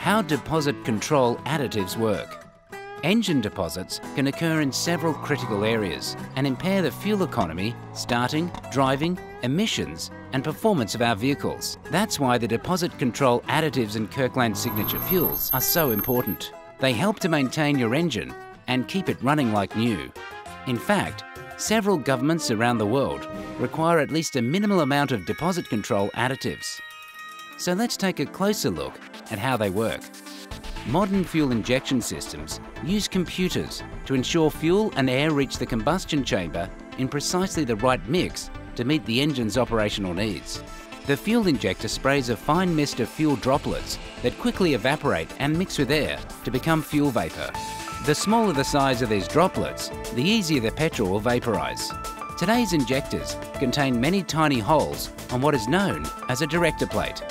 how deposit control additives work. Engine deposits can occur in several critical areas and impair the fuel economy, starting, driving, emissions and performance of our vehicles. That's why the deposit control additives in Kirkland Signature Fuels are so important. They help to maintain your engine and keep it running like new. In fact, several governments around the world require at least a minimal amount of deposit control additives. So let's take a closer look at how they work. Modern fuel injection systems use computers to ensure fuel and air reach the combustion chamber in precisely the right mix to meet the engine's operational needs. The fuel injector sprays a fine mist of fuel droplets that quickly evaporate and mix with air to become fuel vapour. The smaller the size of these droplets, the easier the petrol will vaporise. Today's injectors contain many tiny holes on what is known as a director plate.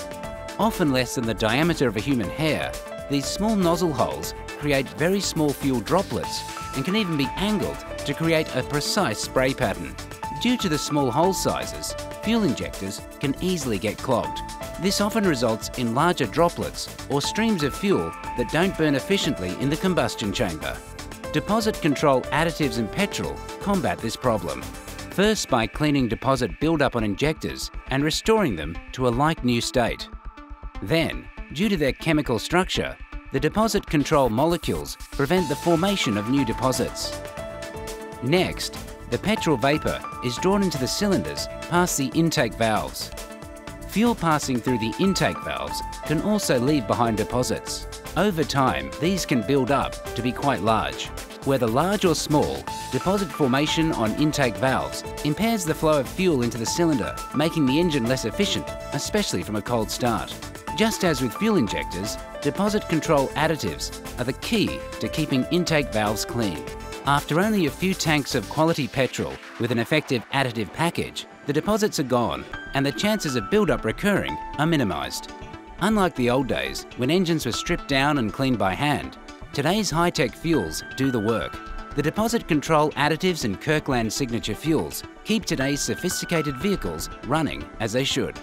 Often less than the diameter of a human hair, these small nozzle holes create very small fuel droplets and can even be angled to create a precise spray pattern. Due to the small hole sizes, fuel injectors can easily get clogged. This often results in larger droplets or streams of fuel that don't burn efficiently in the combustion chamber. Deposit control additives in petrol combat this problem. First by cleaning deposit build-up on injectors and restoring them to a like-new state. Then, due to their chemical structure, the deposit control molecules prevent the formation of new deposits. Next, the petrol vapour is drawn into the cylinders past the intake valves. Fuel passing through the intake valves can also leave behind deposits. Over time, these can build up to be quite large. Whether large or small, deposit formation on intake valves impairs the flow of fuel into the cylinder, making the engine less efficient, especially from a cold start. Just as with fuel injectors, deposit control additives are the key to keeping intake valves clean. After only a few tanks of quality petrol with an effective additive package, the deposits are gone and the chances of build-up recurring are minimised. Unlike the old days, when engines were stripped down and cleaned by hand, today's high-tech fuels do the work. The deposit control additives in Kirkland Signature Fuels keep today's sophisticated vehicles running as they should.